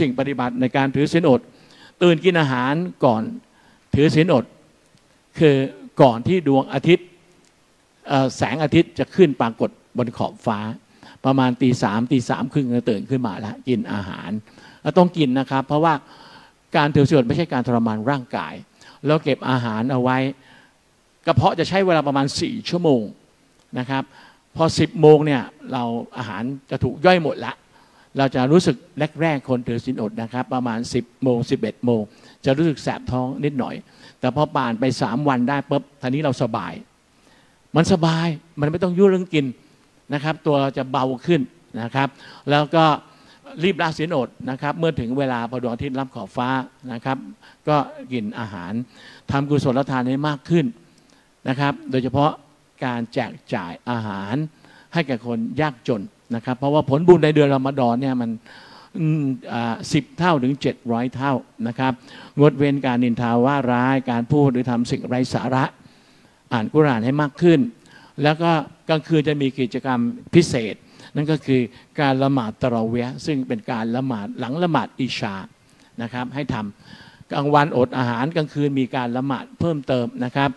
สิ่งปฏิบัติในการถือศีลอด ตื่นกินอาหารก่อนถือศีลอด คือก่อนที่ดวงอาทิตย์แสงอาทิตย์จะขึ้นปรากฏบนขอบฟ้า ประมาณตีสามตีสามครึ่งตื่นขึ้นมาแล้วกินอาหารต้องกินนะครับ เพราะว่าการถือศีลอดไม่ใช่การทรมานร่างกาย แล้วเก็บอาหารเอาไว้กระเพาะจะใช้เวลาประมาณ 4 ชั่วโมงนะครับ พอ 10 โมงเนี่ยเราอาหารจะถูกย่อยหมดละ เราจะรู้สึกแรกๆคนถือศีลอดนะครับ ประมาณ 10โมง11โมงจะรู้สึกแสบท้องนิดหน่อย แต่พอผ่านไป 3 วันได้ปุ๊บทีนี้เราสบาย มันสบายมันไม่ต้องยุ่งเรื่องกินนะครับ ตัวเราจะเบาขึ้นนะครับ แล้วก็รีบละศีลอดนะครับ เมื่อถึงเวลาพอดวงอาทิตย์รับขอบฟ้านะครับ ก็กินอาหารทำกุศลทานให้มากขึ้นนะครับ โดยเฉพาะการแจกจ่ายอาหารให้แก่คนยากจน นะครับ เพราะว่าผลบุญในเดือนรอมฎอนเนี่ยมันสิบเท่าถึง 700 เท่านะครับ งดเว้นการนินทาว่าร้ายการพูดหรือทำสิ่งไร้สาระ อ่านกุรานให้มากขึ้น แล้วก็กลางคืนจะมีกิจกรรมพิเศษ นั่นก็คือการละหมาดตะเราเวะซึ่งเป็นการละหมาดหลังละหมาดอิชานะครับให้ทำกลางวันอดอาหารกลางคืนมีการละหมาดเพิ่มเติมนะครับ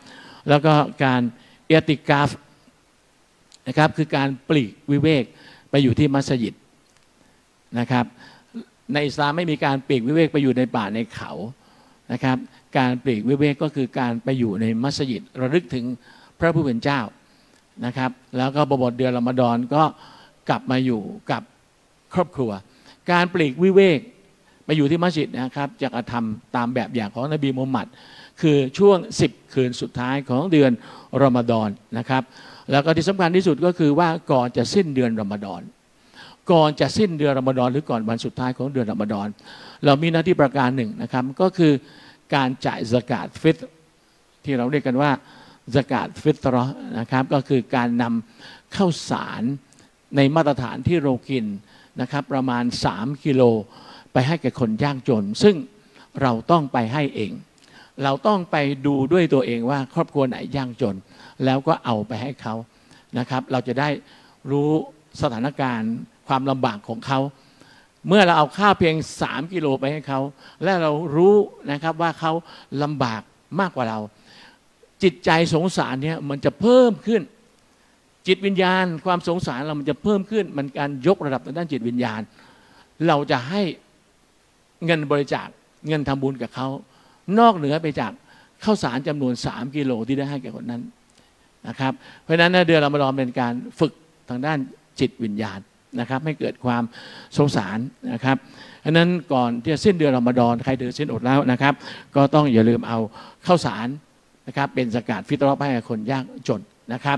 แล้วก็การเอติกาฟนะครับคือการปลีกวิเวก ไปอยู่ที่มัสยิดนะครับ ในอิสลามไม่มีการปลีกวิเวกไปอยู่ในป่าในเขานะครับ การปลีกวิเวกก็คือการไปอยู่ในมัสยิดระลึกถึงพระผู้เป็นเจ้านะครับ แล้วก็บวชเดือนละมาดอนก็กลับมาอยู่กับครอบครัว การปลีกวิเวก ไปอยู่ที่มัสยิดนะครับจะกระทำตามแบบอย่างของนบีมุฮัมมัด คือช่วง 10 คืนสุดท้ายของเดือนรอมฎอนนะครับ แล้วก็ที่สำคัญที่สุดก็คือว่าก่อนจะสิ้นเดือนรอมฎอนก่อนจะสิ้นเดือนรอมฎอนหรือก่อนวันสุดท้ายของเดือนรอมฎอนเรามีหน้าที่ประการหนึ่งนะครับก็คือการจ่ายสกาดฟิตที่เราเรียกกันว่าสกาดฟิตรอนะครับก็คือการนำข้าวสารในมาตรฐานที่เรากินนะครับประมาณ 3 กิโล ไปให้แก่คนยากจน ซึ่งเราต้องไปให้เอง เราต้องไปดูด้วยตัวเองว่าครอบครัวไหนยากจน แล้วก็เอาไปให้เขานะครับ เราจะได้รู้สถานการณ์ความลำบากของเขา เมื่อเราเอาข้าวเพียง 3 กิโลไปให้เขา และเรารู้นะครับว่าเขาลำบากมากกว่าเรา จิตใจสงสารเนี่ยมันจะเพิ่มขึ้น จิตวิญญาณ ความสงสารเรามันจะเพิ่มขึ้น มันการยกระดับทางด้านจิตวิญญาณ เราจะให้ เงินบริจาคเงินทำบุญกับเขานอกเหนือไปจากข้าวสารจำนวน 3 กิโลที่ได้ให้แก่คนนั้นนะครับ เพราะฉะนั้นเดือนรอมฎอนเป็นการฝึกทางด้านจิตวิญญาณนะครับให้เกิดความสงสารนะครับเพราะนั้นก่อนที่จะสิ้นเดือนรอมฎอนใครถือสิ้นอดแล้วนะครับ ก็ต้องอย่าลืมเอาข้าวสารนะครับเป็นสกาดฟิตรอให้คนยากจนนะครับ